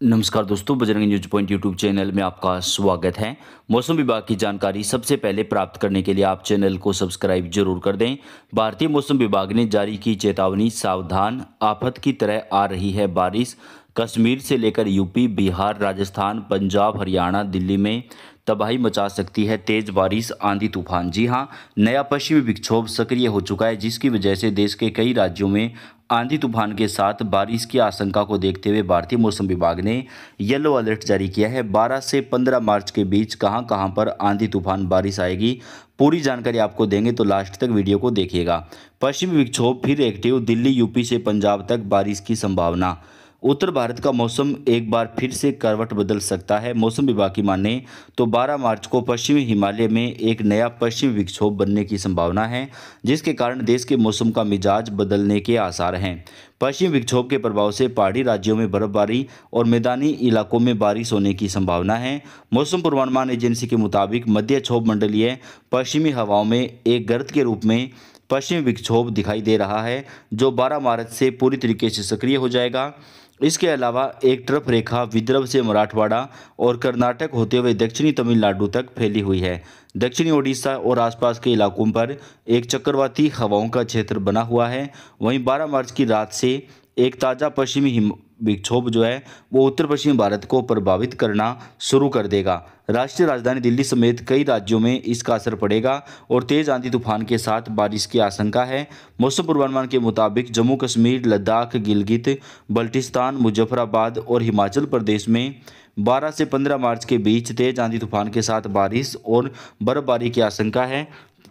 नमस्कार दोस्तों, Bajrang news point YouTube channel में आपका स्वागत है। मौसम विभाग की जानकारी सबसे पहले प्राप्त करने के लिए आप चैनल को सब्सक्राइब ज़रूर कर दें। भारतीय मौसम विभाग ने जारी की चेतावनी, सावधान आफत की तरह आ रही है बारिश। कश्मीर से लेकर यूपी, बिहार, राजस्थान, पंजाब, हरियाणा, दिल्ली में तबाही मचा सकती है, तेज बारिश, आंधी तूफ़ान। जी हाँ, नया पश्चिमी विक्षोभ सक्रिय हो चुका है, जिसकी वजह से देश के कई राज्यों में आंधी तूफ़ान के साथ बारिश की आशंका को देखते हुए भारतीय मौसम विभाग ने येलो अलर्ट जारी किया है। 12 से 15 मार्च के बीच कहाँ कहाँ पर आंधी तूफ़ान बारिश आएगी, पूरी जानकारी आपको देंगे तो लास्ट तक वीडियो को देखिएगा। पश्चिमी विक्षोभ फिर एक्टिव दिल्ली, यूपी से पंजाब तक बारिश की संभावना। उत्तर भारत का मौसम एक बार फिर से करवट बदल सकता है। मौसम विभाग की माने तो 12 मार्च को पश्चिमी हिमालय में एक नया पश्चिमी विक्षोभ बनने की संभावना है, जिसके कारण देश के मौसम का मिजाज बदलने के आसार हैं। पश्चिम विक्षोभ के प्रभाव से पहाड़ी राज्यों में बर्फबारी और मैदानी इलाकों में बारिश होने की संभावना है। मौसम पूर्वानुमान एजेंसी के मुताबिक मध्य क्षोभ मंडलीय पश्चिमी हवाओं में एक गर्द के रूप में पश्चिम विक्षोभ दिखाई दे रहा है, जो 12 मार्च से पूरी तरीके से सक्रिय हो जाएगा। इसके अलावा एक तरफ़ रेखा विदर्भ से मराठवाड़ा और कर्नाटक होते हुए दक्षिणी तमिलनाडु तक फैली हुई है। दक्षिणी ओडिशा और आसपास के इलाकों पर एक चक्रवाती हवाओं का क्षेत्र बना हुआ है। वहीं 12 मार्च की रात से एक ताज़ा पश्चिमी विक्षोभ जो है, वो उत्तर पश्चिम भारत को प्रभावित करना शुरू कर देगा। राष्ट्रीय राजधानी दिल्ली समेत कई राज्यों में इसका असर पड़ेगा और तेज आंधी तूफ़ान के साथ बारिश की आशंका है। मौसम पूर्वानुमान के मुताबिक जम्मू कश्मीर, लद्दाख, गिलगित, बल्टिस्तान, मुजफ्फराबाद और हिमाचल प्रदेश में 12 से 15 मार्च के बीच तेज आंधी तूफ़ान के साथ बारिश और बर्फबारी की आशंका है।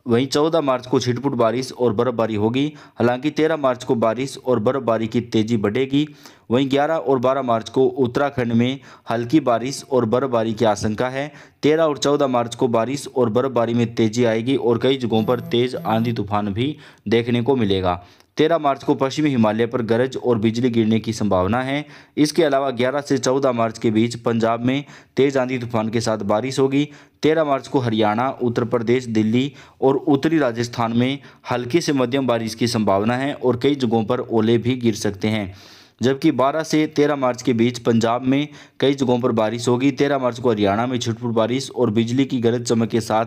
वहीं 14 मार्च को छिटपुट बारिश और बर्फबारी होगी। हालाँकि 13 मार्च को बारिश और बर्फबारी की तेज़ी बढ़ेगी। वहीं 11 और 12 मार्च को उत्तराखंड में हल्की बारिश और बर्फबारी की आशंका है। 13 और 14 मार्च को बारिश और बर्फबारी में तेज़ी आएगी और कई जगहों पर तेज़ आंधी तूफ़ान भी देखने को मिलेगा। तेरह मार्च को पश्चिमी हिमालय पर गरज और बिजली गिरने की संभावना है। इसके अलावा 11 से 14 मार्च के बीच पंजाब में तेज आंधी तूफ़ान के साथ बारिश होगी। 13 मार्च को हरियाणा, उत्तर प्रदेश, दिल्ली और उत्तरी राजस्थान में हल्की से मध्यम बारिश की संभावना है और कई जगहों पर ओले भी गिर सकते हैं। जबकि 12 से 13 मार्च के बीच पंजाब में कई जगहों पर बारिश होगी। 13 मार्च को हरियाणा में छिटपुट बारिश और बिजली की गरज चमक के साथ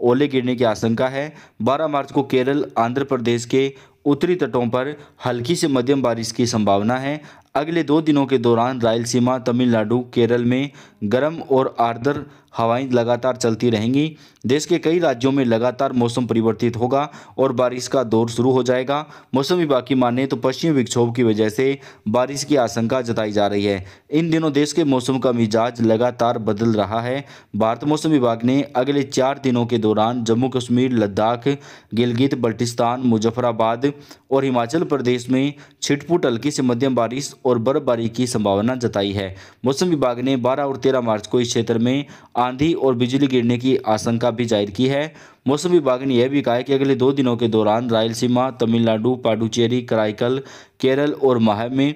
ओले गिरने की आशंका है। 12 मार्च को केरल, आंध्र प्रदेश के उत्तरी तटों पर हल्की से मध्यम बारिश की संभावना है। अगले दो दिनों के दौरान रायलसीमा, तमिलनाडु, केरल में गर्म और आर्द्र हवाएँ लगातार चलती रहेंगी। देश के कई राज्यों में लगातार मौसम परिवर्तित होगा और बारिश का दौर शुरू हो जाएगा। मौसम विभाग की माने तो पश्चिमी विक्षोभ की वजह से बारिश की आशंका जताई जा रही है। इन दिनों देश के मौसम का मिजाज लगातार बदल रहा है। भारत मौसम विभाग ने अगले चार दिनों के दौरान जम्मू कश्मीर, लद्दाख, गिलगित, बल्टिस्तान, मुजफ्फराबाद और हिमाचल प्रदेश में छिटपुट, हल्की से मध्यम बारिश और बर्फबारी की संभावना जताई है। मौसम विभाग ने 12 और 13 मार्च को इस क्षेत्र में आंधी और बिजली गिरने की आशंका भी ज़ाहिर की है। मौसम विभाग ने यह भी कहा है कि अगले दो दिनों के दौरान रायलसीमा, तमिलनाडु, पाडुचेरी, कराईकल, केरल और माह में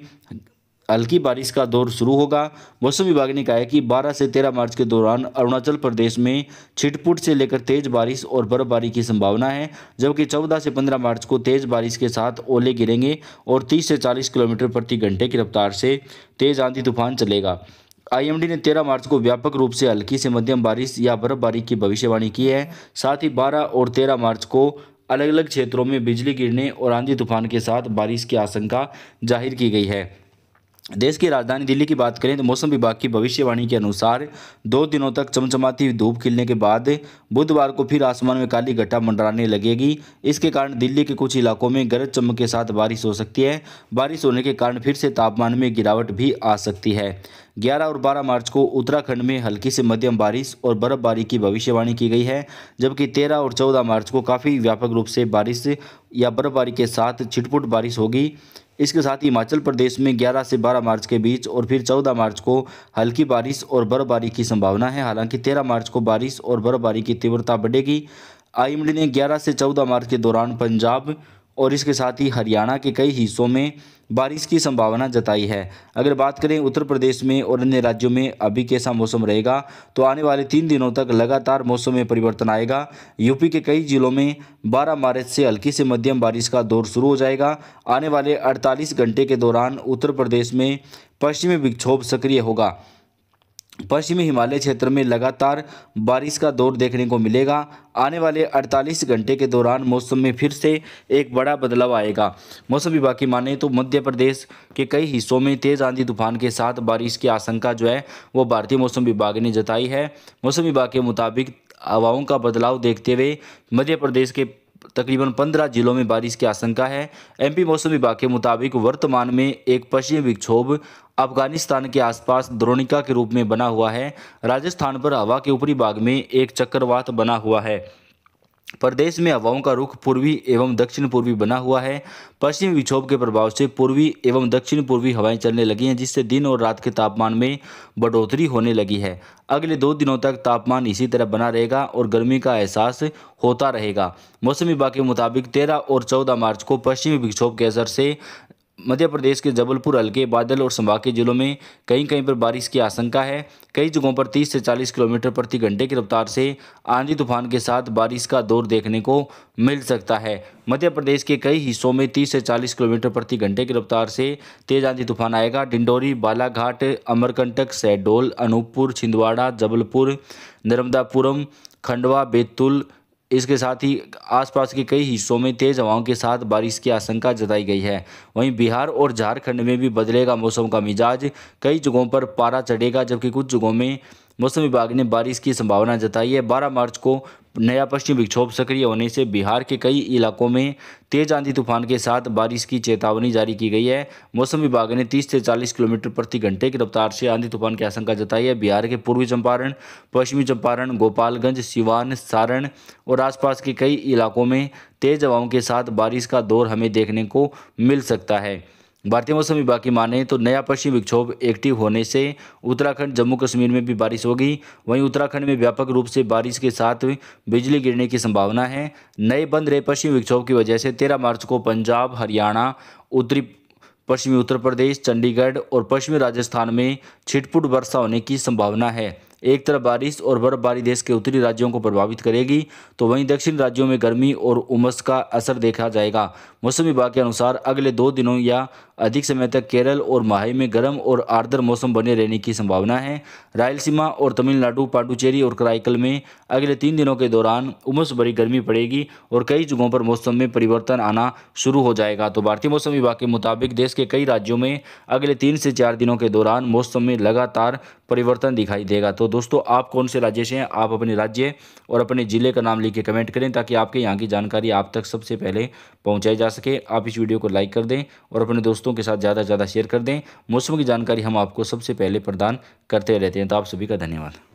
हल्की बारिश का दौर शुरू होगा। मौसम विभाग ने कहा है कि 12 से 13 मार्च के दौरान अरुणाचल प्रदेश में छिटपुट से लेकर तेज बारिश और बर्फबारी की संभावना है, जबकि 14 से 15 मार्च को तेज बारिश के साथ ओले गिरेंगे और 30 से 40 किलोमीटर प्रति घंटे की रफ्तार से तेज आंधी तूफ़ान चलेगा। आईएमडी ने 13 मार्च को व्यापक रूप से हल्की से मध्यम बारिश या बर्फबारी की भविष्यवाणी की है। साथ ही 12 और 13 मार्च को अलग अलग क्षेत्रों में बिजली गिरने और आंधी तूफ़ान के साथ बारिश की आशंका ज़ाहिर की गई है। देश की राजधानी दिल्ली की बात करें तो मौसम विभाग की भविष्यवाणी के अनुसार दो दिनों तक चमचमाती धूप खिलने के बाद बुधवार को फिर आसमान में काली घटा मंडराने लगेगी। इसके कारण दिल्ली के कुछ इलाकों में गरज चमक के साथ बारिश हो सकती है। बारिश होने के कारण फिर से तापमान में गिरावट भी आ सकती है। 11 और 12 मार्च को उत्तराखंड में हल्की से मध्यम बारिश और बर्फबारी की भविष्यवाणी की गई है, जबकि 13 और 14 मार्च को काफ़ी व्यापक रूप से बारिश या बर्फबारी के साथ छिटपुट बारिश होगी। इसके साथ ही हिमाचल प्रदेश में 11 से 12 मार्च के बीच और फिर 14 मार्च को हल्की बारिश और बर्फबारी की संभावना है। हालाँकि 13 मार्च को बारिश और बर्फबारी की तीव्रता बढ़ेगी। आईएमडी ने 11 से 14 मार्च के दौरान पंजाब और इसके साथ ही हरियाणा के कई हिस्सों में बारिश की संभावना जताई है। अगर बात करें उत्तर प्रदेश में और अन्य राज्यों में अभी कैसा मौसम रहेगा तो आने वाले तीन दिनों तक लगातार मौसम में परिवर्तन आएगा। यूपी के कई जिलों में 12 मार्च से हल्की से मध्यम बारिश का दौर शुरू हो जाएगा। आने वाले 48 घंटे के दौरान उत्तर प्रदेश में पश्चिमी विक्षोभ सक्रिय होगा। पश्चिमी हिमालय क्षेत्र में लगातार बारिश का दौर देखने को मिलेगा। आने वाले 48 घंटे के दौरान मौसम में फिर से एक बड़ा बदलाव आएगा। मौसम विभाग की माने तो मध्य प्रदेश के कई हिस्सों में तेज़ आंधी तूफ़ान के साथ बारिश की आशंका जो है, वो भारतीय मौसम विभाग ने जताई है। मौसम विभाग के मुताबिक हवाओं का बदलाव देखते हुए मध्य प्रदेश के तकरीबन पंद्रह जिलों में बारिश की आशंका है। एमपी मौसम विभाग के मुताबिक वर्तमान में एक पश्चिमी विक्षोभ अफ़गानिस्तान के आसपास द्रोणिका के रूप में बना हुआ है। राजस्थान पर हवा के ऊपरी भाग में एक चक्रवात बना हुआ है। प्रदेश में हवाओं का रुख पूर्वी एवं दक्षिण पूर्वी बना हुआ है। पश्चिम विक्षोभ के प्रभाव से पूर्वी एवं दक्षिण पूर्वी हवाएँ चलने लगी हैं, जिससे दिन और रात के तापमान में बढ़ोतरी होने लगी है। अगले दो दिनों तक तापमान इसी तरह बना रहेगा और गर्मी का एहसास होता रहेगा। मौसम विभाग के मुताबिक तेरह और चौदह मार्च को पश्चिमी विक्षोभ के असर से मध्य प्रदेश के जबलपुर हल्के बादल और संभाग के जिलों में कहीं कहीं पर बारिश की आशंका है। कई जगहों पर 30 से 40 किलोमीटर प्रति घंटे की रफ्तार से आंधी तूफ़ान के साथ बारिश का दौर देखने को मिल सकता है। मध्य प्रदेश के कई हिस्सों में 30 से 40 किलोमीटर प्रति घंटे की रफ्तार से तेज आंधी तूफ़ान आएगा। डिंडोरी, बालाघाट, अमरकंटक शहडोल अनूपपुर, छिंदवाड़ा, जबलपुर, नर्मदापुरम, खंडवा, बैतुल इसके साथ ही आसपास के कई हिस्सों में तेज़ हवाओं के साथ बारिश की आशंका जताई गई है। वहीं बिहार और झारखंड में भी बदलेगा मौसम का मिजाज। कई जगहों पर पारा चढ़ेगा, जबकि कुछ जगहों में मौसम विभाग ने बारिश की संभावना जताई है। 12 मार्च को नया पश्चिम विक्षोभ सक्रिय होने से बिहार के कई इलाकों में तेज आंधी तूफ़ान के साथ बारिश की चेतावनी जारी की गई है। मौसम विभाग ने 30 से 40 किलोमीटर प्रति घंटे की रफ्तार से आंधी तूफ़ान की आशंका जताई है। बिहार के पूर्वी चंपारण, पश्चिमी चंपारण, गोपालगंज, सिवान, सारण और आसपास के कई इलाकों में तेज हवाओं के साथ बारिश का दौर हमें देखने को मिल सकता है। भारतीय मौसम विभाग की माने तो नया पश्चिम विक्षोभ एक्टिव होने से उत्तराखंड, जम्मू कश्मीर में भी बारिश होगी। वहीं उत्तराखंड में व्यापक रूप से बारिश के साथ बिजली गिरने की संभावना है। नए बंद रहे पश्चिम विक्षोभ की वजह से तेरह मार्च को पंजाब, हरियाणा, उत्तरी पश्चिमी उत्तर प्रदेश, चंडीगढ़ और पश्चिमी राजस्थान में छिटपुट वर्षा होने की संभावना है। एक तरफ़ बारिश और बर्फबारी देश के उत्तरी राज्यों को प्रभावित करेगी तो वहीं दक्षिण राज्यों में गर्मी और उमस का असर देखा जाएगा। मौसम विभाग के अनुसार अगले दो दिनों या अधिक समय तक केरल और माही में गर्म और आर्द्र मौसम बने रहने की संभावना है। रायलसीमा और तमिलनाडु, पाडुचेरी और कराईकल में अगले तीन दिनों के दौरान उमस भरी गर्मी पड़ेगी और कई जगहों पर मौसम में परिवर्तन आना शुरू हो जाएगा। तो भारतीय मौसम विभाग के मुताबिक देश के कई राज्यों में अगले तीन से चार दिनों के दौरान मौसम में लगातार परिवर्तन दिखाई देगा। तो दोस्तों, आप कौन से राज्य से हैं? आप अपने राज्य और अपने ज़िले का नाम लिख के कमेंट करें ताकि आपके यहाँ की जानकारी आप तक सबसे पहले पहुँचाई जा सके। आप इस वीडियो को लाइक कर दें और अपने दोस्तों के साथ ज़्यादा से ज़्यादा शेयर कर दें। मौसम की जानकारी हम आपको सबसे पहले प्रदान करते रहते हैं। तो आप सभी का धन्यवाद।